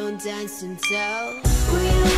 don't dance and tell.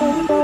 Oh,